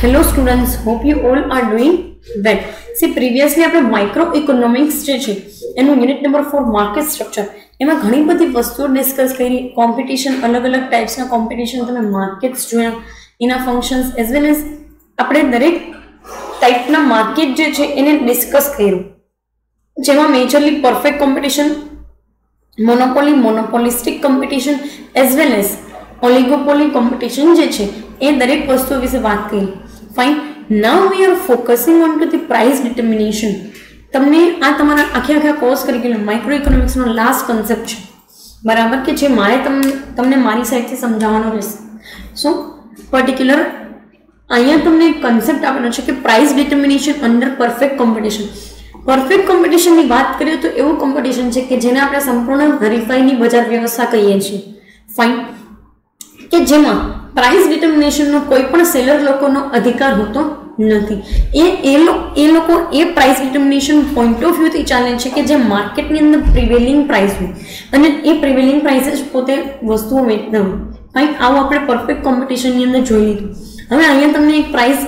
Hello students hope you all are doing well see previously આપણે micro economics જે છે, એનું unit number four market structure એમાં ઘણી બધી વસ્તુઓ ડિસ્કસ કરી. કોમ્પિટિશન અલગ અલગ ટાઈપ્સના કોમ્પિટિશન તમે માર્કેટ્સ જોયા, એના ફંક્શન્સ એઝ વેલ એઝ આપણે દરેક ટાઈપના માર્કેટ જે છે, એને ડિસ્કસ કર્યું. જેમાં majorly perfect competition monopoly monopolistic competition as well as oligopoly competition જે છે, એ દરેક વસ્તુઓ વિશે વાત કરી. Fine now we are focusing on to the price determination તમને આ તમારા આખે આખા કોર્સ કરિક્યુલમ માઇક્રો ઇકોનોમિક્સનો લાસ્ટ કન્સેપ્ટ છે. બરાબર કે જે મારે તમને તમને મારી સાઈડથી સમજાવવાનો રહેશે. સો પર્ટિક્યુલર અહીંયા તમને કન્સેપ્ટ આપેલો છે કે price determination under perfect competition perfect કોમ્પિટિશનની વાત કરીએ તો એવું કોમ્પિટિશન છે કે જેને આપણે સંપૂર્ણ હરીફાઈની બજાર વ્યવસ્થા કહીએ છીએ. ફાઇન કે જેમાં પ્રાઇસ ડિટર્મિનેશનનો કોઈ પણ સેલર લોકોનો અધિકાર હોતો નથી. એ એ એ લોકો એ પ્રાઇસ ડિટર્મિનેશન પોઈન્ટ ઓફ વ્યૂથી ચાલે છે કે જે માર્કેટની અંદર પ્રિવેલિંગ પ્રાઇસ હોય. અને એ પ્રિવેલિંગ પ્રાઇસ જ પોતે વસ્તુઓ વેચતા હોય. કંઈક આવું આપણે પરફેક્ટ કોમ્પિટિશનની અંદર જોઈ લીધું. હવે અહીંયા તમને એક પ્રાઇસ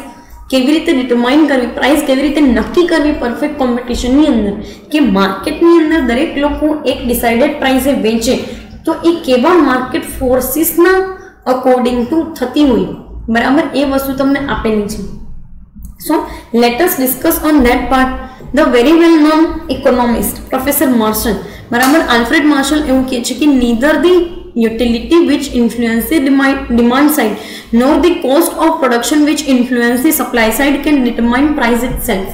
કેવી રીતે ડિટરમાઇન કરવી પ્રાઇસ કેવી રીતે નક્કી કરવી પરફેક્ટ કોમ્પિટિશનની અંદર, કે માર્કેટની અંદર દરેક લોકો એક ડિસાઇડેડ પ્રાઇસે વેચે, તો એ કેવા માર્કેટ ફોર્સિસના અકોર્ડિંગ ટુ થતી હોય બરાબર એ વસ્તુ તમને આપેલી છે so let's discuss on that part the very well known economist professor Marshall બરાબર આલ્ફ્રેડ માર્શલ એવું કહે છે કે neither the utility which influence the demand, demand side nor the cost of production which influence the supply side can determine price itself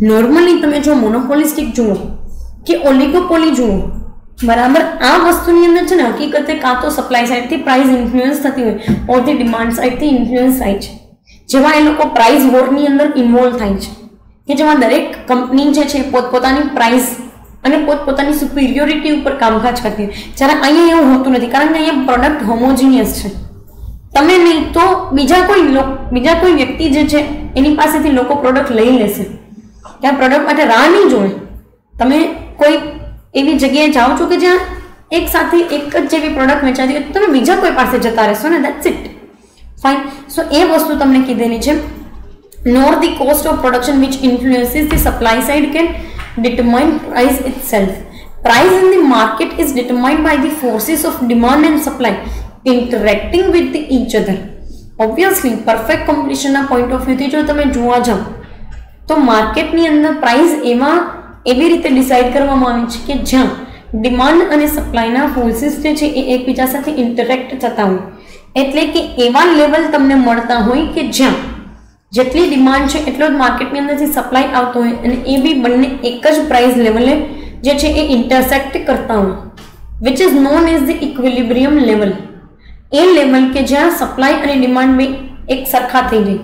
normally તમે જો મોનોપોલિસ્ટિક જુઓ કે ઓલિગોપોલી જુઓ બરાબર? આ વસ્તુની અંદર છે ને હકીકતે કાં તો સપ્લાય સાઈડથી પ્રાઇસ ઇન્ફ્લુઅન્સ થતી હોય ઓર ધી ડિમાન્ડ સાઈડથી ઇન્ફ્લુઅન્સ થાય છે. જેમાં એ લોકો પ્રાઇસ વોરની અંદર ઇન્વોલ્વ થાય છે. કે જેમાં દરેક કંપની જે છે પોતપોતાની પ્રાઇસ અને પોતપોતાની સુપિરિયોરિટી ઉપર કામકાજ કરતી જ્યારે અહીંયા એવું હોતું નથી, કારણ કે અહીંયા પ્રોડક્ટ હોમોજીનિયસ છે. તમે નહીં તો બીજા કોઈ બીજા કોઈ વ્યક્તિ જે છે એની પાસેથી લોકો પ્રોડક્ટ લઈ લેશે. ત્યાં પ્રોડક્ટ માટે રાહ નહીં જોવે. તમે કોઈ એવી જગ્યાએ જાઓ છો કે જ્યાં એક સાથે એક જ જેવી પ્રોડક્ટ વેચાતી હોય તમે બીજા કોઈ પાસે જતા રહેશો ને દેટ્સ ઇટ ફાઇન સો એ વસ્તુ તમને કીધેલી છે nor the cost of production which influences the supply side can determine price itself. Price in the market is determined by the forces of demand and supply interacting with the each other. Obviously, perfect competition ના point of view થી જો તમે જોવા જાઓ તો માર્કેટની અંદર price એમાં એવી રીતે ડિસાઇડ કરવામાં આવી છે કે જ્યાં ડિમાન્ડ અને સપ્લાયના ફોર્સિસ જે છે એ એકબીજા સાથે ઇન્ટરેક્ટ થતા હોય. એટલે કે એવા લેવલ તમને મળતા હોય કે જ્યાં જેટલી ડિમાન્ડ છે એટલો જ માર્કેટની અંદરથી સપ્લાય આવતો હોય અને એ બી બંને એક જ પ્રાઇસ લેવલે જે છે એ ઇન્ટરસેક્ટ કરતા હોય. Which is known as the equilibrium level A level કે જ્યાં સપ્લાય અને ડિમાન્ડ બે એક સરખા થઈ જાય.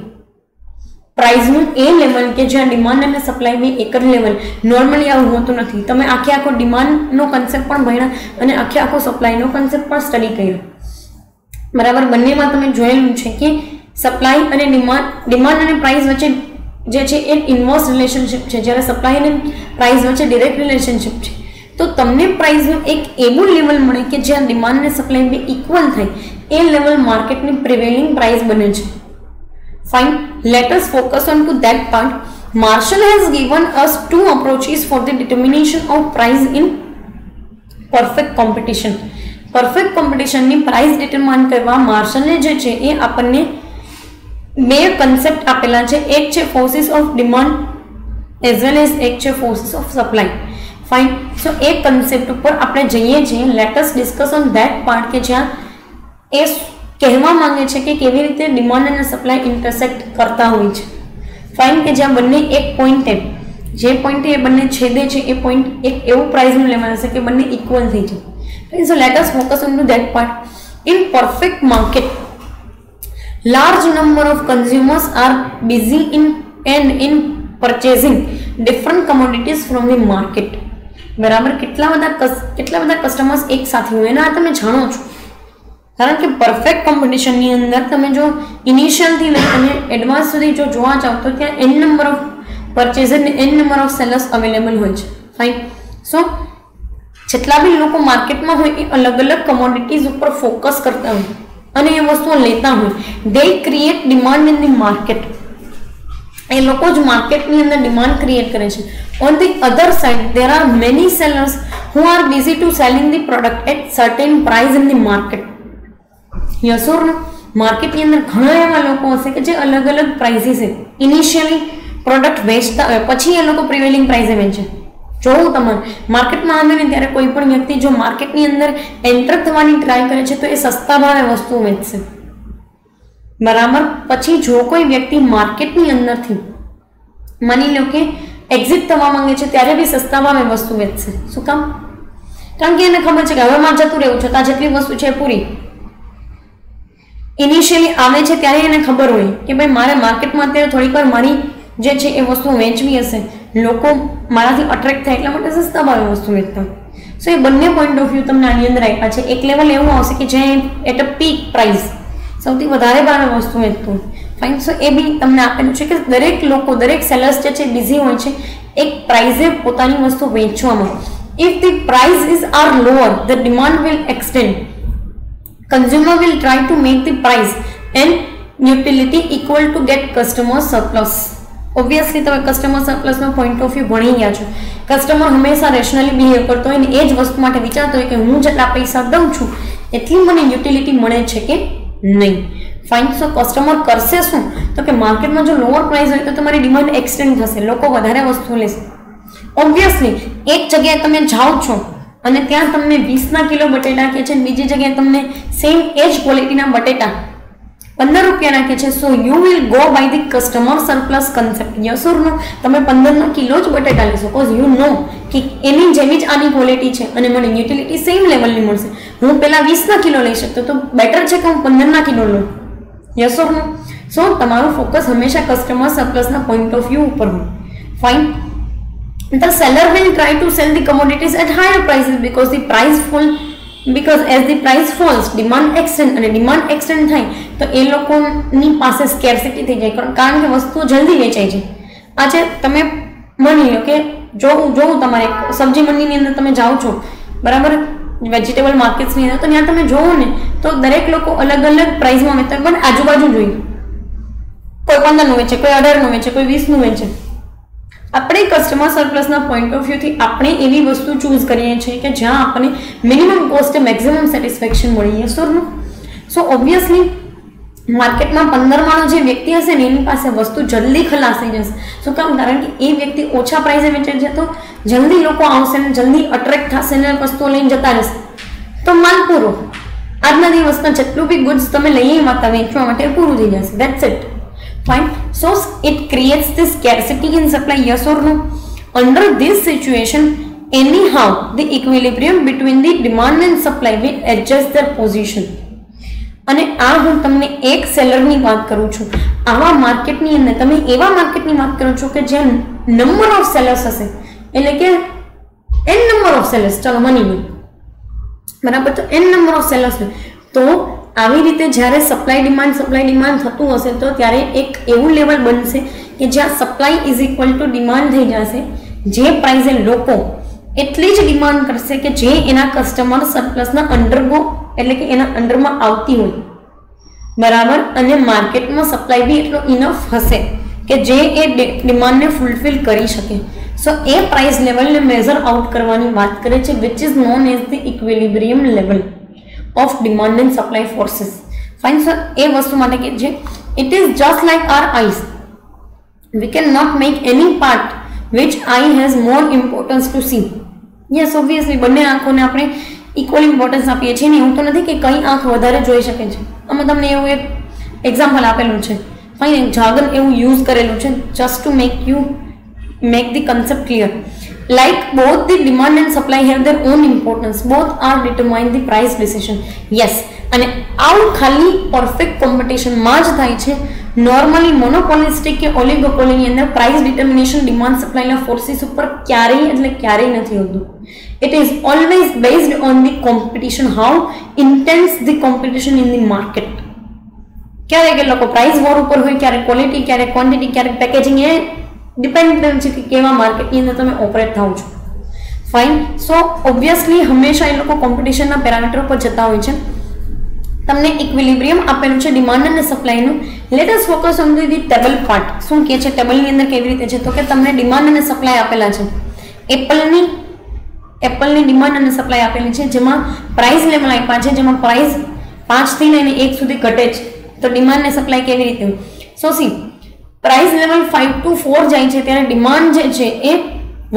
પ્રાઇઝનું એ લેવલ કે જ્યાં ડિમાન્ડ અને સપ્લાય બી એક જ લેવલ નોર્મલી આવું હોતું નથી. તમે આખે આખો ડિમાન્ડનો કન્સેપ્ટ પણ ભણ્યા અને આખે આખો સપ્લાયનો કન્સેપ્ટ પણ સ્ટડી કર્યો. બરાબર? બંનેમાં તમે જોયેલું છે કે સપ્લાય અને ડિમાન્ડ ડિમાન્ડ અને પ્રાઇસ વચ્ચે જે છે એ ઇન્વર્સ રિલેશનશિપ છે. જ્યારે સપ્લાય અને પ્રાઇસ વચ્ચે ડિરેક્ટ રિલેશનશિપ છે. તો તમને પ્રાઇસનું એક એવું લેવલ મળે કે જ્યાં ડિમાન્ડ અને સપ્લાય બે ઇક્વલ થાય. એ લેવલ માર્કેટની પ્રિવેલિંગ પ્રાઇસ બને છે. Fine let us focus on to that part Marshall has given us two approaches for the determination of price in perfect competition perfect કોમ્પિટિશનની price determine કરવા માર્શલને જે છે એ આપણને બે કન્સેપ્ટ આપેલા છે. એક છે forces of demand as well as એક છે forces of supply fine so A concept ઉપર આપણે જઈએ છીએ. Let's discuss on that part કે જ્યાં એ કહેવા માંગે છે કે કેવી રીતે ડિમાન્ડ અને સપ્લાય ઇન્ટરસેક્ટ કરતા હોય છે. ફાઇન કે જ્યાં બંને એક પોઈન્ટે જે પોઈન્ટે એ બંને છેદે છે, એ પોઈન્ટ એક એવું પ્રાઇઝનું લેવલ હશે કે બંને ઇક્વલ થઈ જાય. So let us focus on to that part in perfect market large number of consumers are busy in and in purchasing different commodities from the market બરાબર? કેટલા બધા કેટલા બધા કસ્ટમર્સ એક સાથે હોય? એના તમે જાણો છો. કારણ કે પરફેક્ટ કોમ્પિટિશનની અંદર તમે જો ઇનિશિયલથી લઈ અને એડવાન્સ સુધી જો જોવા ચાહો તો ત્યાં એન નંબર ઓફ પરચેઝર ને an number of sellers available હોય છે. ફાઇન સો જેટલા બી લોકો માર્કેટમાં હોય એ અલગ અલગ કમોડિટીઝ ઉપર ફોકસ કરતા હોય અને એ વસ્તુઓ લેતા હોય they create demand in the market એ લોકો જ માર્કેટની અંદર ડિમાન્ડ ક્રિએટ કરે છે. On the other side there are many sellers who are busy to selling the product at certain price in the market યસોર માર્કેટની અંદર ઘણા એવા લોકો હશે કે જે અલગ અલગ પ્રાઇઝીસે ઇનિશિયલી પ્રોડક્ટ વેચતા હોય. પછી એ લોકો પ્રિવેલિંગ પ્રાઇઝે વેચે. જોવું તમારે. માર્કેટમાં આવે ને ત્યારે કોઈ પણ વ્યક્તિ જો માર્કેટની અંદર એન્ટર થવાની ટ્રાય કરે છે તો એ સસ્તા ભાવે વસ્તુ વેચશે. બરાબર? પછી જો કોઈ વ્યક્તિ માર્કેટની અંદરથી માની લો કે એક્ઝિટ થવા માંગે છે ત્યારે બી સસ્તા ભાવે વસ્તુ વેચશે. શું કામ? કારણ કે એને ખબર છે કે હવે મારે જતું રહેવું છે ત્યાં જેટલી વસ્તુ છે પૂરી. ઇનિશિયલી આવે છે ત્યારે એને ખબર હોય કે ભાઈ મારે માર્કેટમાં અત્યારે થોડીક વાર મારી જે છે એ વસ્તુ વેચવી હશે. લોકો મારાથી અટ્રેક્ટ થાય એટલા માટે સસ્તા ભાવે વસ્તુ વેચતા. સો એ બંને પોઈન્ટ ઓફ વ્યૂ તમને આની અંદર આપ્યા છે. એક લેવલ એવું આવશે કે જે એટ અ પીક પ્રાઇસ સૌથી વધારે ભાવે વસ્તુ વેચતું ફાઇન સો એ બી તમને આપેલું છે કે દરેક લોકો, દરેક સેલર્સ જે છે બિઝી હોય છે, એક પ્રાઇઝે પોતાની વસ્તુ વેચવામાં. If the price is are lower the demand will extend consumer will try to make the price and utility equal to get customer surplus. Obviously તમે કસ્ટમર સરપ્લસનો પોઈન્ટ ઓફ વ્યૂ ભણી ગયા છો. કસ્ટમર હંમેશા રેશનલી બિહેવ કરતો હોય ને એ જ વસ્તુ માટે વિચારતો હોય કે હું જેટલા પૈસા દઉં છું, એટલી મને યુટિલિટી મળે છે કે નહીં. ફાઇન સો કસ્ટમર કરશે શું? તો કે માર્કેટમાં જો લોઅર પ્રાઇસ હોય તો તમારી ડિમાન્ડ એક્સટેન્ડ થશે, લોકો વધારે વસ્તુ લેશે. ઓબ્વિયસલી એક જગ્યાએ તમે જાઓ છો અને ત્યાં તમને વીસના કિલો બટેટા કે છે બીજી જગ્યાએ તમને સેમ એ જ ક્વોલિટીના બટેટા પંદર રૂપિયા નાખે છે. So you will go by the customer surplus concept યસુરનો તમે પંદરના કિલો જ બટેટા લેશો. કોઝ યુ નો કે એની જેવી જ આની ક્વોલિટી છે અને મને યુટિલિટી સેમ લેવલની મળશે. હું પહેલાં વીસના કિલો લઈ શકતો તો બેટર છે કે હું પંદરના કિલો લઉં? યસુરનો. સો તમારું ફોકસ હંમેશા કસ્ટમર સરપ્લસના પોઈન્ટ ઓફ વ્યૂ ઉપર હોય. Fine the seller will try to sell the commodities at higher prices because the price fall, because as the price falls, demand extend અને demand extend થાય, તો એ લોકોની પાસે સ્કેર્સિટી થઈ જાય. કારણ કે વસ્તુઓ જલ્દી વેચાઈ જાય આજે તમે માની લો કે જોવું જોવું તમારે સબ્જી મંડીની અંદર તમે જાઓ છો, બરાબર? વેજીટેબલ માર્કેટ્સની અંદર, તો ત્યાં તમે જોવો ને, તો દરેક લોકો અલગ અલગ પ્રાઇસમાં વેચતા પણ આજુબાજુ જોઈએ. કોઈ પંદરનું વેચે, કોઈ અઢારનું વેચે, કોઈ વીસનું વેચે. આપણે કસ્ટમર સરપ્લસના પોઈન્ટ ઓફ વ્યૂથી આપણે એવી વસ્તુ ચૂઝ કરીએ છીએ કે જ્યાં આપણને મિનિમમ કોસ્ટે મેક્સિમમ સેટિસ્ફેક્શન મળીએ સોરનું સો ઓબ્વિયસલી માર્કેટમાં પંદર માણો જે વ્યક્તિ હશે ને, એની પાસે વસ્તુ જલ્દી ખલાસી જશે. શું કામ? કારણ કે એ વ્યક્તિ ઓછા પ્રાઇસે વેચે છે તો જલ્દી લોકો આવશે ને, જલ્દી અટ્રેક્ટ થશે ને, વસ્તુઓ લઈને જતા રહેશે. તો માલ પૂરો. આજના દિવસના જેટલું બી ગુડ્સ તમે લઈએ માતા વેચવા માટે પૂરું થઈ જશે. That's it fine so it creates this scarcity in supply yes or no under this situation anyhow the equilibrium between the demand and supply will adjust their position અને આ હું તમને એક સેલરની વાત કરું છું આવા માર્કેટની અંદર તમે એવા માર્કેટની વાત કરો છો કે જ્યાં નંબર ઓફ સેલર્સ હશે એટલે કે એન નંબર ઓફ સેલર્સ ચાલો મની બરાબર તો એન નંબર ઓફ સેલર્સ તો આવી રીતે જ્યારે સપ્લાય ડિમાન્ડ સપ્લાય ડિમાન્ડ થતું હશે તો ત્યારે એક એવું લેવલ બનશે કે જ્યાં supply is equal to demand થઈ જશે. જે પ્રાઇઝે લોકો એટલી જ ડિમાન્ડ કરશે કે જે એના કસ્ટમર સરપ્લસના અંડરગો એટલે કે એના અંડરમાં આવતી હોય. બરાબર? અને માર્કેટમાં સપ્લાય બી એટલો ઇનફ હશે કે જે એ ડિમાન્ડને ફૂલફિલ કરી શકે. સો એ પ્રાઇસ લેવલને મેઝર આઉટ કરવાની વાત કરે છે which is known as the equilibrium level of demand and supply forces fine sir એ વસ્તુ માટે કે છે it is just like our eyes we can not make any part which eye has more importance to see yes obviously બંને આંખોને આપણે equal importance આપીએ છીએ ને એવું તો નથી કે કઈ આંખ વધારે જોઈ શકે છે. અમે તમને એવું એક એક્ઝામ્પલ આપેલું છે. ફાઇન જાગન એવું યુઝ કરેલું છે just to make you make the concept clear like, both the demand and supply have their own importance. Both are determine the price decision. Yes. અને આવું ખાલી પરફેક્ટ કોમ્પિટિશનમાં જ થાય છે નોર્મલી મોનોપોલિસ્ટિક કે ઓલિગોપોલીની અંદર પ્રાઇસ ડિટર્મિનેશન ડિમાન્ડ સપ્લાયના ફોર્સિસ ઉપર ક્યારેય એટલે ક્યારેય નથી હોતું it is always based on the competition how intense the competition in the market ક્યારેક એ લોકો પ્રાઇસ વોર ઉપર હોય ક્યારેક ક્વોલિટી ક્યારેક ક્વોન્ટિટી ક્યારેક પેકેજિંગ એ ડિપેન્ડ છે કે કેવા માર્કેટની અંદર તમે ઓપરેટ થાઓ છો. ફાઇન સો ઓબ્વિયસલી હંમેશા એ લોકો કોમ્પિટિશનના પેરામીટર પર જતા હોય છે. તમને ઇક્વિલિબ્રિયમ આપેલું છે ડિમાન્ડ અને સપ્લાયનું let us focus on the table part શું કહે છે? ટેબલની અંદર કેવી રીતે છે? તો કે તમને ડિમાન્ડ અને સપ્લાય આપેલા છે. એપલની એપલની ડિમાન્ડ અને સપ્લાય આપેલી છે, જેમાં પ્રાઇસ લેવલ આપ્યા છે, જેમાં પ્રાઇસ પાંચથી લઈને એક સુધી ઘટે છે. તો ડિમાન્ડ અને સપ્લાય કેવી રીતે so see price level five to four જાય છે, ત્યારે ડિમાન્ડ જે છે એ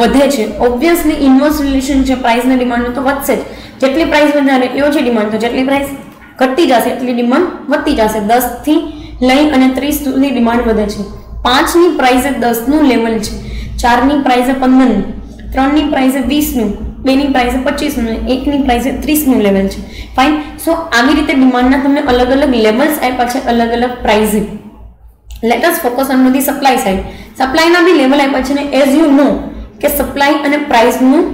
વધે છે. ઓબ્વિયસલી ઇન્વર્સ રિલેશન છે પ્રાઇસ ને ડિમાન્ડનું તો વધશે જ. જેટલી પ્રાઇસ વધારે, એટલી ઓછી ડિમાન્ડ તો જેટલી પ્રાઇસ ઘટતી જશે, એટલી ડિમાન્ડ વધતી જશે. દસથી લઈ અને ત્રીસ સુધી ડિમાન્ડ વધે છે. પાંચની પ્રાઇસે દસનું લેવલ છે. ચારની પ્રાઇસે પંદરનું ત્રણની પ્રાઇસે વીસનું બેની પ્રાઇસે પચીસનું એકની પ્રાઇસે ત્રીસનું લેવલ છે. ફાઇન સો આવી રીતે ડિમાન્ડના તમને અલગ અલગ લેવલ્સ આપ્યા છે અલગ અલગ pricing let us focus on the supply side સપ્લાયના બી લેવલ આપ્યા છે ને એઝ યુ નો કે સપ્લાય અને પ્રાઇસનું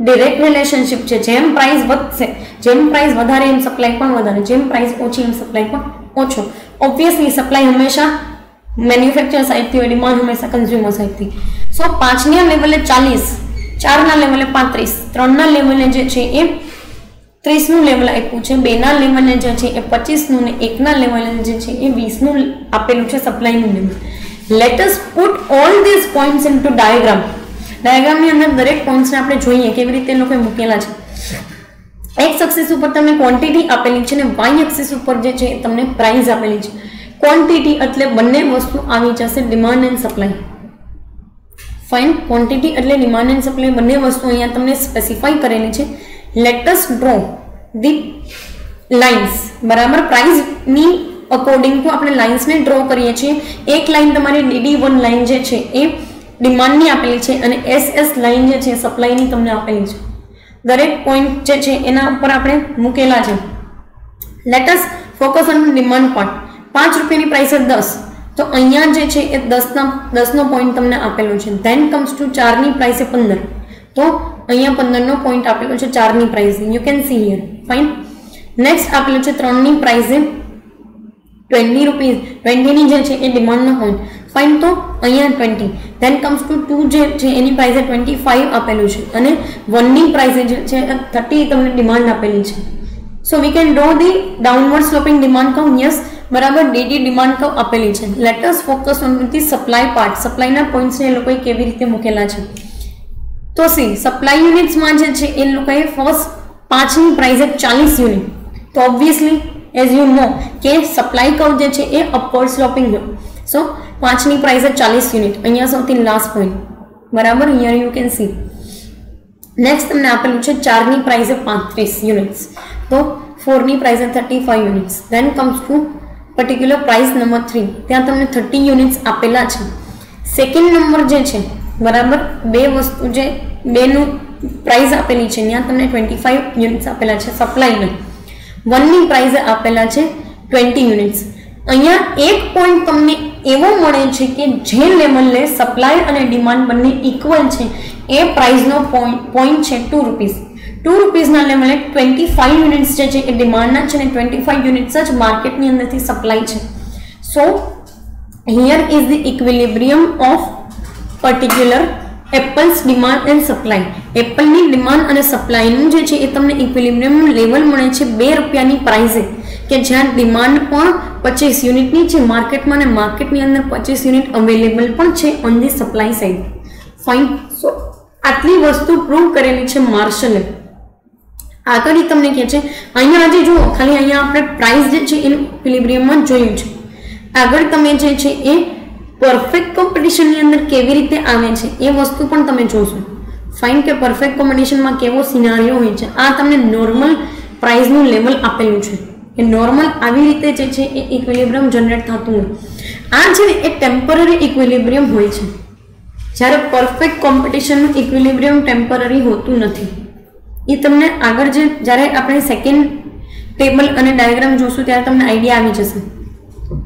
ડિરેક્ટ રિલેશનશિપ છે. જેમ પ્રાઇસ વધશે, જેમ પ્રાઇસ વધારે એમ સપ્લાય પણ વધારે, જેમ પ્રાઇસ ઓછી એમ સપ્લાય પણ ઓછો. ઓબ્વિયસલી સપ્લાય હંમેશા મેન્યુફેક્ચર સાઇડથી હોય ડિમાન્ડ હંમેશા કન્ઝ્યુમર સાઇડથી સો પાંચના લેવલે ચાલીસ, ચારના લેવલે પાંત્રીસ, ત્રણના લેવલે જે છે એ ત્રીસનું લેવલ આપ્યું છે, બેના લેવલે જે છે એ પચીસનું ને એકના લેવલે જે છે એ વીસનું આપેલું છે સપ્લાયનું level let's put all this points into diagram ડાયાગ્રામની અંદર દરેક પોઈન્ટ્સને આપણે જોઈએ, કેવી રીતે એ લોકોએ મૂકેલા છે. એક્સ એક્સિસ ઉપર તમને ક્વોન્ટિટી આપેલી છે અને વાય એક્સિસ ઉપર જે છે તમને પ્રાઇસ આપેલી છે. ક્વોન્ટિટી એટલે બંને વસ્તુ આવી જશે demand and supply fine quantity એટલે ડિમાન્ડ એન્ડ સપ્લાય બંને વસ્તુ અહીંયા તમને સ્પેસિફાઈ કરેલી છે. લેટસ ડ્રો ધી લાઇન્સ બરાબર? પ્રાઇઝની અકોર્ડિંગ ટુ આપણે લાઇન્સને ડ્રો કરીએ છીએ. એક લાઇન તમારી ડીડી વન લાઇન જે છે એ ડિમાન્ડની આપેલી છે અને એસ એસ લાઇન જે છે સપ્લાયની તમને આપેલી છે. દરેક પોઈન્ટ જે છે એના ઉપર આપણે મૂકેલા છે. Let's focus on demand point પાંચ રૂપિયાની પ્રાઇસ છે દસ. તો અહીંયા જે છે એ દસના, દસનો પોઈન્ટ તમને આપેલો છે. ધેન કમ્સ ટુ ચારની પ્રાઇસ છે પંદર. તો અહીંયા પંદરનો પોઈન્ટ આપેલો છે, ચારની price you can see here fine next આપેલું છે, ત્રણની પ્રાઇઝે ટ્વેન્ટી રૂપીઝ ટ્વેન્ટીની જે છે, એ ડિમાન્ડનો પોઈન્ટ ફાઇન તો અહીંયા twenty then comes to to જે છે એની પ્રાઇસે ટ્વેન્ટી ફાઇવ આપેલું છે. અને વનની પ્રાઇસે જે છે થર્ટી તમને ડિમાન્ડ આપેલી છે. So we can draw the downward sloping demand curve yes બરાબર ડીડી ડિમાન્ડ કવ આપેલી છે. Let's focus on the supply part સપ્લાયના પોઈન્ટ્સને એ લોકોએ કેવી રીતે મૂકેલા છે? તો સી સપ્લાય યુનિટ્સમાં જે છે, એ લોકોએ ફર્સ્ટ પાંચની પ્રાઇસે ચાલીસ યુનિટ તો ઓબ્વિયસલી એઝ યુ નો કે સપ્લાય કર્વ જે છે, એ અપવર્ડ સ્લોપિંગ હોય સો પાંચની પ્રાઇસે ચાલીસ યુનિટ અહીંયા સૌથી લાસ્ટ પોઈન્ટ બરાબર? Here you can see next તમને આપેલું છે, ચારની પ્રાઇસ એ પાંત્રીસ યુનિટ્સ તો ફોરની પ્રાઇસે thirty five units then comes to particular price number three ત્યાં તમને થર્ટી યુનિટ્સ આપેલા છે. સેકન્ડ નંબર જે છે, બરાબર? બે વસ્તુ જે બેનું પ્રાઇઝ આપેલી છે. ત્યાં તમને ટ્વેન્ટી ફાઇવ યુનિટ્સ આપેલા છે સપ્લાયના વનની પ્રાઇઝ આપેલા છે ટ્વેન્ટી યુનિટ્સ અહીંયા એક પોઈન્ટ તમને એવો મળે છે કે જે લેવલે સપ્લાય અને ડિમાન્ડ બંને ઇક્વલ છે. એ પ્રાઇઝનો પોઈન્ટ છે ટુ રૂપીઝ ટુ રૂપીઝના લેવલે ટ્વેન્ટી ફાઇવ યુનિટ્સ જે છે એ ડિમાન્ડના છે અને ટ્વેન્ટી ફાઇવ યુનિટ્સ જ માર્કેટની અંદરથી સપ્લાય છે. So here is the equilibrium of particular apples demand and supply. એપલની demand અને સપ્લાયનું જે છે એ તમને ઇક્વિલિબ્રિયમનું લેવલ મળે છે બે રૂપિયાની પ્રાઇઝે કે જ્યાં ડિમાન્ડ પણ પચીસ યુનિટની છે, માર્કેટમાં અને માર્કેટની અંદર પચીસ યુનિટ અવેલેબલ પણ છે on the supply side fine so આટલી વસ્તુ પ્રૂવ કરેલી છે માર્શલે આગળ એ તમને કહે છે, અહીંયા આજે જુઓ ખાલી અહીંયા આપણે પ્રાઇસ જે છે એનું ઇક્વિલિબ્રિયમમાં જોયું છે. આગળ તમે જે છે એ પરફેક્ટ કોમ્પિટિશનની અંદર કેવી રીતે આવે છે, એ વસ્તુ પણ તમે જોશો. ફાઇન કે પરફેક્ટ કોમ્પિટિશનમાં કેવો સિનારીઓ હોય છે, આ તમને નોર્મલ પ્રાઇઝનું લેવલ આપેલું છે. એ નોર્મલ આવી રીતે જે છે, એ ઇક્વિલિબ્રિયમ જનરેટ થતું હોય. આ છે એ ટેમ્પરરી ઇક્વિલિબ્રિયમ હોય છે. જ્યારે પરફેક્ટ કોમ્પિટિશનનું ઇક્વિલિબ્રિયમ ટેમ્પરરી હોતું નથી. એ તમને આગળ જે, જ્યારે આપણે સેકન્ડ ટેબલ અને ડાયાગ્રામ જોશું, ત્યારે તમને આઈડિયા આવી જશે.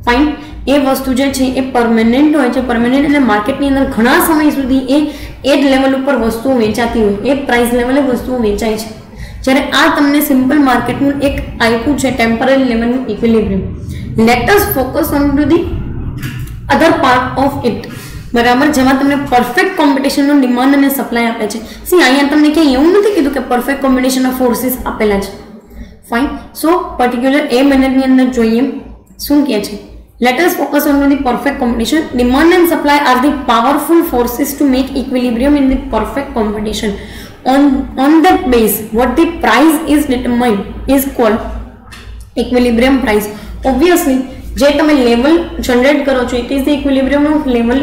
ફાઇન એ વસ્તુ જે છે એ પરમેનન્ટ હોય છે. પરમેનન્ટ એટલે માર્કેટની અંદર ઘણા સમય સુધી એ એ જ લેવલ ઉપર વસ્તુઓ વેચાતી હોય. એ પ્રાઇસ લેવલે વસ્તુઓ વેચાય છે. જ્યારે આ તમને સિમ્પલ માર્કેટનું એક આપ્યું છે temporary લેવલનું equilibrium let's focus on to the other part of it બરાબર? જેમાં તમને પરફેક્ટ કોમ્પિટિશનનો ડિમાન્ડ અને સપ્લાય આપે છે. સી અહીંયા તમને ક્યાંય એવું નથી કીધું કે પરફેક્ટ કોમ્બિનેશન ઓફ ફોર્સીસ આપેલા છે. ફાઇન સો પર્ટિક્યુલર એ મહિનાની અંદર જોઈએ. શું કહે છે? Let us focus on the perfect competition demand and supply are the powerful forces to make equilibrium in the perfect competition on on that base what the price is determined is called equilibrium price obviously જે તમે level generate કરો છો it is the equilibrium of level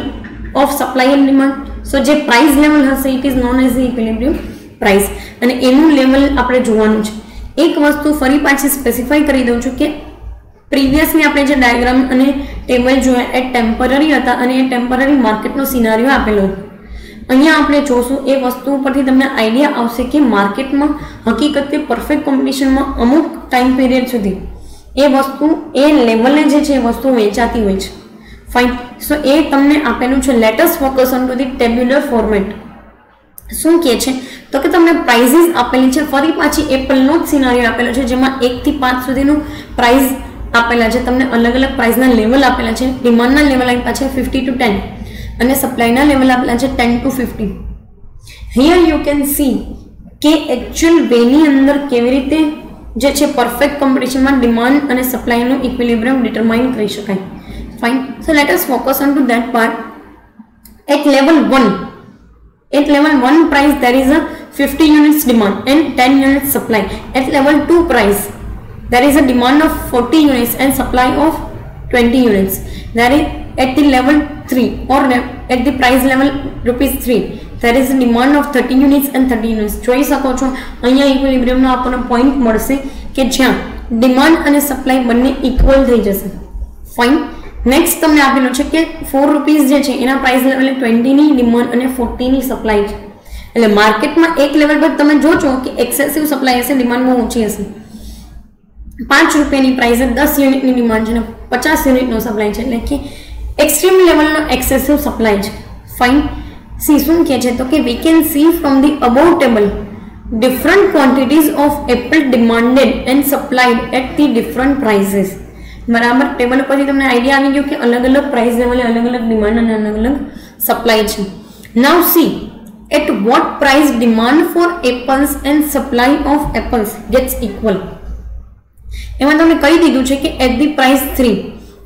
of supply and demand so જે price level હશે it is known as the equilibrium price અને એનું level આપણે જોવાનું છે એક વસ્તુ ફરી પાછી સ્પેસિફાઈ કરી દઉં છું કે પ્રીવિયસલી આપણે જે ડાયાગ્રામ અને ટેબલ જોયા, એ ટેમ્પરરી હતા અને એ ટેમ્પરરી માર્કેટનો સિનારીઓ આપેલો. અહીંયા આપણે જોશું, એ વસ્તુ પરથી તમને આઈડિયા આવશે કે માર્કેટમાં હકીકતે પરફેક્ટ કોમ્પિટિશનમાં અમુક ટાઈમ પીરિયડ સુધી એ વસ્તુ, એ લેવલે જે છે, એ વસ્તુ વેચાતી હોય છે. ફાઇન સો એ તમને આપેલું છે let's focus on to the tabular format શું કહે છે? તો કે તમને પ્રાઇઝીસ આપેલી છે, ફરી પાછી એપલનો જ સિનારીઓ આપેલો છે, જેમાં એકથી પાંચ સુધીનું પ્રાઇઝ આપેલા છે. તમને અલગ અલગ પ્રાઇસના લેવલ આપેલા છે. ડિમાન્ડના લેવલ આપ્યા છે ફિફ્ટી ટુ ટેન અને સપ્લાયના લેવલ આપેલા છે ten to fifty here you can see કે એકચ્યુઅલ વેની અંદર કેવી રીતે જે છે પરફેક્ટ કોમ્પિટિશનમાં ડિમાન્ડ અને સપ્લાયનું ઇક્વિલિબ્રિયમ ડિટરમાઇન કરી શકાય. Fine so let us focus on to that part at level one at level 1 price, there is a 50 units demand and 10 units supply. At level 2 price there is a demand of 40 units and supply of 20 units. There is at the level 3 or at the price level rupees 3 there is a demand of 30 units and 30 units. જોઈ શકો છો. અહીંયા ઇક્વિલિબ્રિયમનો આપણને point મળશે કે જ્યાં demand અને supply બંને ઇક્વલ થઈ જશે. ફાઇન નેક્સ્ટ તમને આપેલું છે કે ફોર રૂપીઝ જે છે, એના પ્રાઇસ લેવલે ટ્વેન્ટીની ડિમાન્ડ અને ફોર્ટીની સપ્લાય છે. એટલે માર્કેટમાં એક લેવલ પર તમે જોજો કે એક્સેસિવ સપ્લાય હશે ડિમાન્ડ બહુ ઓછી હશે. પાંચ રૂપિયાની પ્રાઇસ દસ યુનિટની ડિમાન્ડ છે અને પચાસ યુનિટનો સપ્લાય છે એટલે કે એક્સ્ટ્રીમ લેવલનો એક્સેસિવ સપ્લાય છે ફાઇન સી શું કહે છે તો કે we can see from the above table different quantities of apple demanded and supplied at the different prices બરાબર ટેબલ ઉપરથી તમને આઈડિયા આવી ગયો કે અલગ અલગ પ્રાઇસ લેવલે અલગ અલગ ડિમાન્ડ અને અલગ અલગ સપ્લાય છે now see at what price demand for apples and supply of apples gets equal એમાં તમને કહી દીધું છે કે at the price three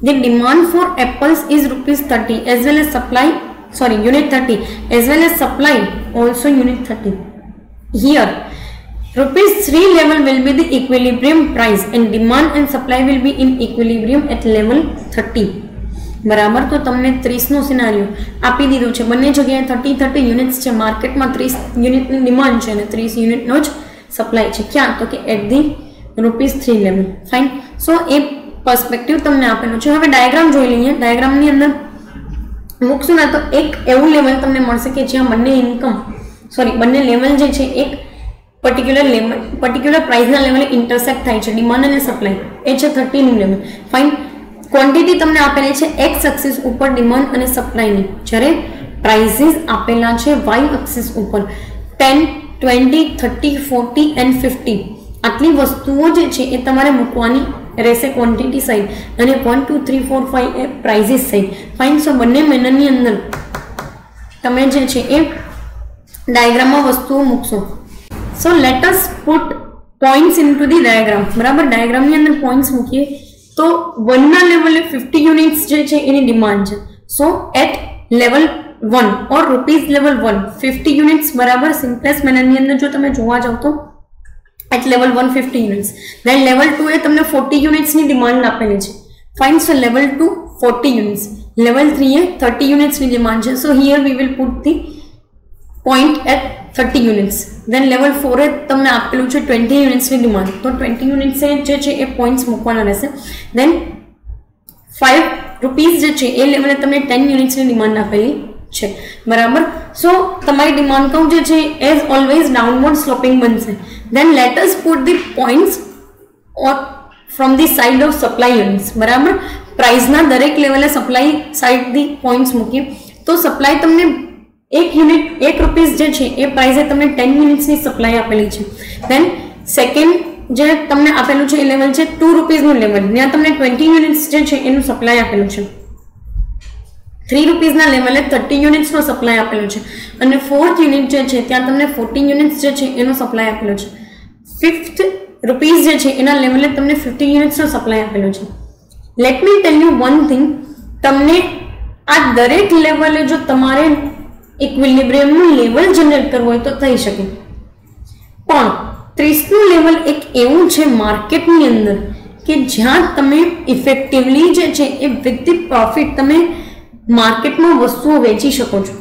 the demand for apples is rupees thirty as well as supply sorry, unit 30 as well as supply, also unit 30 here, rupees 3 level will be the equilibrium price and demand and supply will be in equilibrium at level 30 બરાબર? તો તમને ત્રીસનું સિનારીઓ આપી દીધું છે. બંને જગ્યાએ thirty thirty units છે. માર્કેટમાં ત્રીસ યુનિટની ડિમાન્ડ છે અને ત્રીસ યુનિટનો જ સપ્લાય છે. ક્યાં? તો કે at the rupees three level fine so A perspective તમને આપેલું છે. હવે ડાયાગ્રામ જોઈ લઈએ. ડાયાગ્રામની અંદર મૂકશું ને તો એક એવું લેવલ તમને મળશે કે જ્યાં બંને ઇન્કમ સોરી બંને લેવલ જે છે, એક પર્ટિક્યુલર લેવલ પર્ટિક્યુલર પ્રાઇસના લેવલે ઇન્ટરસેક્ટ થાય છે. ડિમાન્ડ અને સપ્લાય એ છે થર્ટીનું લેવલ ફાઇન ક્વોન્ટિટી તમને આપેલી છે એક્સ એક્સિસ ઉપર ડિમાન્ડ અને સપ્લાયની જ્યારે પ્રાઇઝીસ આપેલા છે વાય એક્સિસ ઉપર. Ten twenty thirty forty and fifty આટલી વસ્તુઓ જે છે એ તમારે મૂકવાની રહેશે ક્વોન્ટિટી સાઈડ અને one two three four five એ પ્રાઇઝીસ સાઈડ ફાઇન સો બંને મહિનાની અંદર તમે જે છે એ ડાયાગ્રામમાં વસ્તુઓ મૂકશો. So let us put points into the diagram બરાબર ડાયાગ્રામની અંદર પોઈન્ટ્સ મૂકીએ. તો વનના લેવલે ફિફ્ટી યુનિટ્સ જે છે એની ડિમાન્ડ છે. So at level one or rupees level one fifty units બરાબર? સિમ્પલેસ મેનરની અંદર જો તમે જોવા જાવ તો at level one fifty units then level two એ તમને ફોર્ટી યુનિટ્સની ડિમાન્ડ આપેલી છે. Fine so level two forty units level three એ થર્ટી યુનિટ્સની ડિમાન્ડ છે. So here we will put the point at thirty units then level ફોરે તમને આપેલું છે twenty યુનિટ્સની ડિમાન્ડ તો ટ્વેન્ટી યુનિટ્સે જે છે એ પોઈન્ટ્સ મૂકવાના રહેશે. દેન ફાઇવ રૂપીઝ જે છે એ લેવલે તમને ટેન યુનિટ્સની ડિમાન્ડ આપેલી. છે. બરાબર? સો તમારી ડિમાન્ડ કહું જે છે એઝ ઓલવેઝ ડાઉનવર્ડ સ્લોપિંગ બનશે. Then let's put the points or from the side of supply units બરાબર? પ્રાઇઝના દરેક લેવલે સપ્લાય સાઇડ ધી પોઈન્ટ્સ મૂકીએ. તો સપ્લાય તમને એક યુનિટ એક રૂપીસ જે છે, એ પ્રાઇઝે તમને ટેન મિનિટ્સની સપ્લાય આપેલી છે. દેન સેકન્ડ જે તમને આપેલું છે એ લેવલ છે ટુ રૂપીઝનું લેવલ ત્યાં તમને ટ્વેન્ટી યુનિટ્સ જે છે, એનું સપ્લાય આપેલું છે. થ્રી રૂપીઝના લેવલે થર્ટી યુનિટ્સનો સપ્લાય આપેલો છે. અને ફોર્થ યુનિટ જે છે, ત્યાં તમને ફોર્ટીન યુનિટ્સ જે છે, એનો સપ્લાય આપેલો છે. ફિફ્થ રૂપીઝ જે છે, એના લેવલે તમને ફિફ્ટી યુનિટ્સનો સપ્લાય આપેલો છે. Let me tell you one thing તમને આ દરેક લેવલે જો તમારે ઇક્વિલિબ્રિયમનું લેવલ જનરેટ કરવું હોય તો થઈ શકે. પણ ત્રીસનું લેવલ એક એવું છે માર્કેટની અંદર કે જ્યાં તમે ઇફેક્ટિવલી જે છે એ વિથ ધી પ્રોફિટ તમે માર્કેટમાં વસ્તુઓ વેચી શકો છો.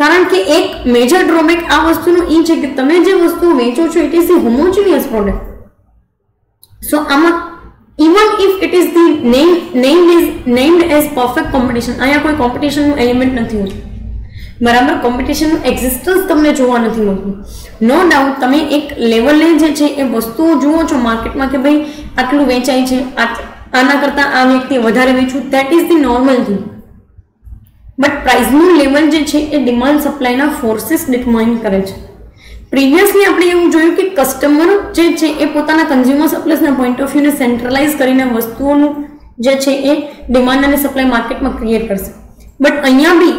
કારણ કે એક મેજર ડ્રોબેક આ વસ્તુનું એ છે કે તમે જે વસ્તુ વેચો છો it is the homogeneous product so આમાં even if it is the name name is named as perfect competition અહીંયા કોઈ કોમ્પિટિશનનું એલિમેન્ટ નથી હોતું. બરાબર? કોમ્પિટિશનનું એક્ઝિસ્ટન્સ તમને જોવા નથી મળતું. નો ડાઉટ તમે એક લેવલે જે છે, એ વસ્તુઓ જુઓ છો માર્કેટમાં કે ભાઈ આટલું વેચાય છે આના કરતાં આ વ્યક્તિ વધારે વેચવું that is the normal thing but પ્રાઇઝનું level જે છે એ ડિમાન્ડ સપ્લાયના ફોર્સિસ ડિટર્માઇન કરે છે. પ્રીવિયસલી આપણે એવું જોયું કે કસ્ટમર જે છે એ પોતાના કન્ઝ્યુમર સપ્લાયના પોઈન્ટ ઓફ વ્યૂને સેન્ટ્રલાઇઝ કરીને વસ્તુઓનું જે છે એ ડિમાન્ડ અને સપ્લાય માર્કેટમાં ક્રિએટ કરશે. બટ અહીંયા બી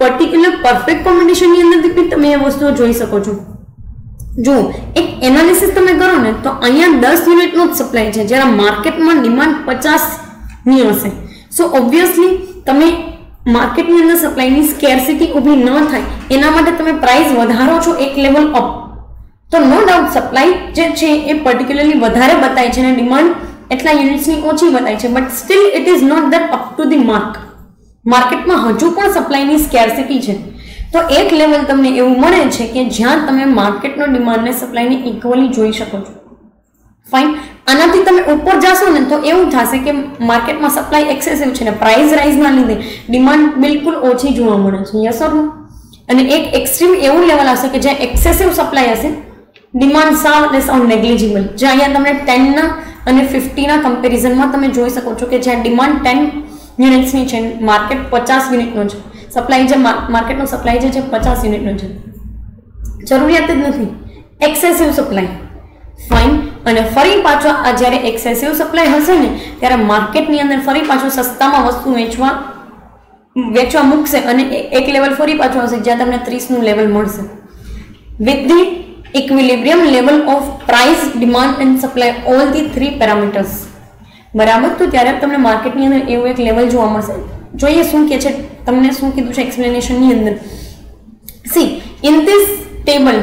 પર્ટિક્યુલર પરફેક્ટ કોમ્બિનેશનની અંદરથી બી તમે એ વસ્તુઓ જોઈ શકો છો. જો એક એનાલિસિસ તમે કરો ને તો અહીંયા દસ યુનિટનો જ સપ્લાય છે. જ્યારે માર્કેટમાં ડિમાન્ડ પચાસની હશે. સો ઓબ્વિયસલી તમે માર્કેટની અંદર સપ્લાયની સ્કેરસિટી ઊભી ન થાય, એના માટે તમે પ્રાઇસ વધારો છો એક લેવલ અપ તો નો ડાઉટ સપ્લાય જે છે એ પર્ટિક્યુલરલી વધારે બતાય છે અને ડિમાન્ડ એટલા યુનિટ્સની ઓછી બતાય છે but still it is not that up to the mark માર્કેટમાં હજુ પણ સપ્લાયની સ્કેરસિટી છે. તો એક લેવલ તમને એવું મળે છે કે જ્યાં તમે માર્કેટનો ડિમાન્ડને સપ્લાયને ઇક્વલી જોઈ શકો છો. ફાઇન આનાથી તમે ઉપર જશો ને તો એવું થશે કે માર્કેટમાં સપ્લાય એક્સેસિવ છે ને પ્રાઇસ રાઇઝના લીધે ડિમાન્ડ બિલકુલ ઓછી જોવા મળે છે. યસ ઓર અને એક એક્સ્ટ્રીમ એવું લેવલ હશે કે જ્યાં એક્સેસિવ સપ્લાય હશે ડિમાન્ડ સાવ એટલે સાવ નેગ્લિજિબલ જ્યાં અહીંયા તમને ટેનના અને ફિફ્ટીના કમ્પેરિઝનમાં તમે જોઈ શકો છો કે જ્યાં ડિમાન્ડ ટેન યુનિટ્સની છે માર્કેટ પચાસ યુનિટનો છે. સપ્લાય જે માર્કેટનો સપ્લાય જે છે, પચાસ યુનિટનો છે. જરૂરિયાત જ નથી. એક્સેસિવ સપ્લાય ફાઇન અને ફરી પાછો આ જ્યારે એક્સેસિવ સપ્લાય હશે ને, ત્યારે માર્કેટની અંદર ફરી પાછું સસ્તામાં વસ્તુ વેચવા વેચવા મૂકશે અને એક લેવલ ફરી પાછું હશે જ્યાં તમને ત્રીસનું લેવલ મળશે. With the equilibrium level of price demand and supply all the three parameters બરાબર? તો ત્યારે તમને માર્કેટની અંદર એવું એક લેવલ જોવા મળશે. જોઈએ શું કે છે, તમને શું કીધું છે એક્સપ્લેનેશનની અંદર. See in this table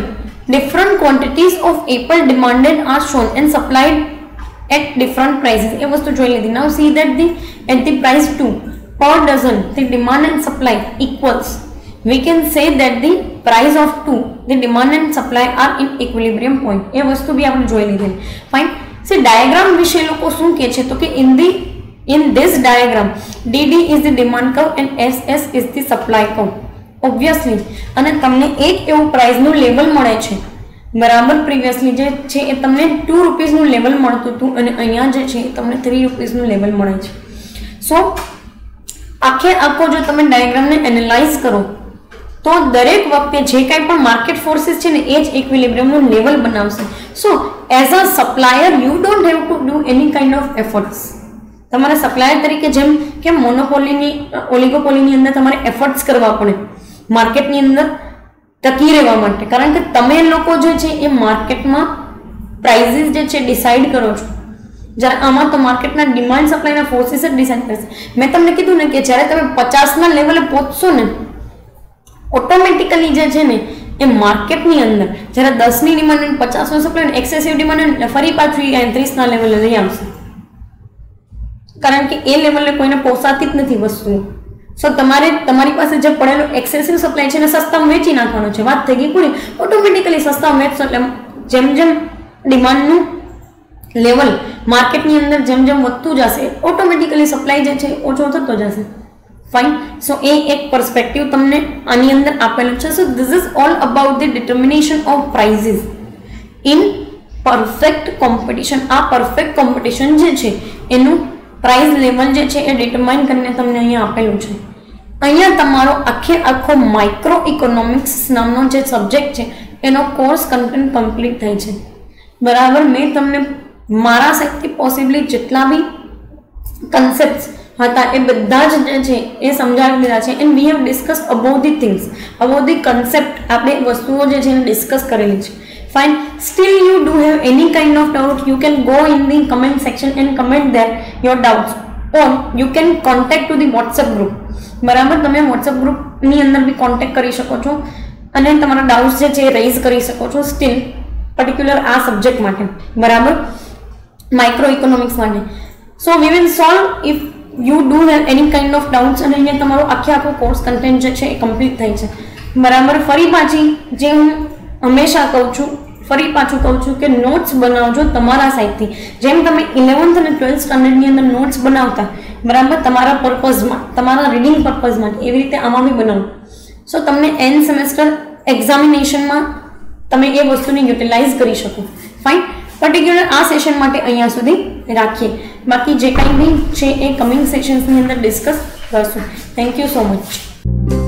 different quantities of apple demanded are shown and supplied at different prices એ વસ્તુ જોઈ લીધી now see that the at the price 2 per dozen the demand and supply equals we can say that the price of 2 the demand and supply are in equilibrium point એ વસ્તુ બી આપણે જોઈ લીધી fine સે ડાયાગ્રામ વિશે લોકો શું કહે છે તો કે in the in this diagram DD is the demand curve and S S is the supply curve obviously અને તમને એક એવું પ્રાઇઝનું લેવલ મળે છે. બરાબર પ્રીવિયસલી જે છે એ તમને ટુ રૂપીઝનું લેવલ મળતું હતું અને અહીંયા જે છે એ તમને થ્રી રૂપીઝનું લેવલ મળે છે. સો આખે આખો જો તમે ડાયાગ્રામને એનાલાઇઝ કરો, તો દરેક વખતે જે કાંઈ પણ માર્કેટ ફોર્સિસ છે ને, એ જ ઇક્વિલિબ્રિયમનું લેવલ બનાવશે. So as a supplier you don't have to do any kind of efforts તમારે સપ્લાયર તરીકે જેમ કે મોનોપોલીની ઓલિગોપોલીની અંદર તમારે એફર્ટ્સ કરવા પડે. માર્કેટની અંદર ટકી રહેવા માટે. કારણ કે તમે લોકો જે છે એ માર્કેટમાં પ્રાઇઝીસ જે છે ડિસાઇડ કરો છો. જ્યારે આમાં તો માર્કેટના ડિમાન્ડ સપ્લાયના ફોર્સિસ જ ડિસાઇડ કરશે મેં તમને કીધું ને કે જ્યારે તમે પચાસના લેવલે પહોંચશો ને ઓટોમેટિકલી જે છે ને એ માર્કેટની અંદર જ્યારે દસની ડિમાન્ડ અને પચાસનો સપ્લાય એક્સેસિવ ડિમાન્ડ એટલે ફરી પાછું ત્રીસના લેવલે લઈ આવશે. કારણ કે એ લેવલે કોઈને પોસાતી જ નથી વસ્તુઓ. સો તમારે તમારી પાસે જે પડેલો એક્સેસિવ સપ્લાય છે એને સસ્તામાં વેચી નાખવાનો છે. વાત થઈ ગઈ પૂરી. ઓટોમેટિકલી સસ્તામાં વેચશો એટલે જેમ જેમ ડિમાન્ડનું લેવલ માર્કેટની અંદર જેમ જેમ વધતું જશે ઓટોમેટિકલી સપ્લાય જે છે ઓછો થતો જશે. ફાઇન સો એ એક પર્સપેક્ટિવ તમને આની અંદર આપેલું છે. So this is all about the determination of prices in perfect competition આ પરફેક્ટ કોમ્પિટિશન જે છે, એનું પ્રાઇસ લેવલ જે છે એ ડિટરમાઇન કરીને તમને અહીંયા આપેલું છે. અહીંયા તમારો આખે આખો માઇક્રો ઇકોનોમિક્સ નામનો જે સબ્જેક્ટ છે, એનો કોર્સ કન્ટેન્ટ કમ્પ્લીટ થાય છે. બરાબર, મેં તમને મારા સાઈડથી પોસિબલી જેટલા બી કન્સેપ્ટ હતા, એ બધા જ જે છે એ સમજાવી દીધા છે. And we have discuss about the things about the concept આપણે વસ્તુઓ જે છે એને ડિસ્કસ કરેલી છે. Fine. Still, you do have any kind of doubt, you can go in the comment section and comment there your doubts. Or, you can contact to the whatsapp group. બરાબર? તમે WhatsApp ગ્રુપની અંદર બી contact કરી શકો છો. અને તમારા doubts જે છે એ રેઝ કરી શકો છો સ્ટીલ પર્ટિક્યુલર આ સબ્જેક્ટ માટે. બરાબર? માઇક્રો ઇકોનોમિક્સ માટે. So we will solve if you do have any kind of doubts અને અહીંયા તમારો આખે આખો કોર્સ કન્ટેન્ટ જે છે એ કમ્પ્લીટ થાય છે. બરાબર? ફરી પાછી જે હું હંમેશા કહું છું ફરી પાછું કહું છું કે નોટ્સ બનાવજો તમારા સાઈડથી. જેમ તમે ઇલેવન્થ અને ટ્વેલ્થ સ્ટાન્ડર્ડની અંદર નોટ્સ બનાવતા, બરાબર, તમારા પર્પઝમાં તમારા રીડિંગ પર્પઝમાં એવી રીતે આમાં બી બનાવો. સો તમને એન સેમેસ્ટર એક્ઝામિનેશનમાં તમે એ વસ્તુને યુટિલાઇઝ કરી શકો. ફાઇન પર્ટિક્યુલર આ સેશન માટે અહીંયા સુધી રાખીએ. બાકી જે કંઈ બી છે એ કમિંગ સેશન્સની અંદર ડિસ્કસ કરશું. Thank you so much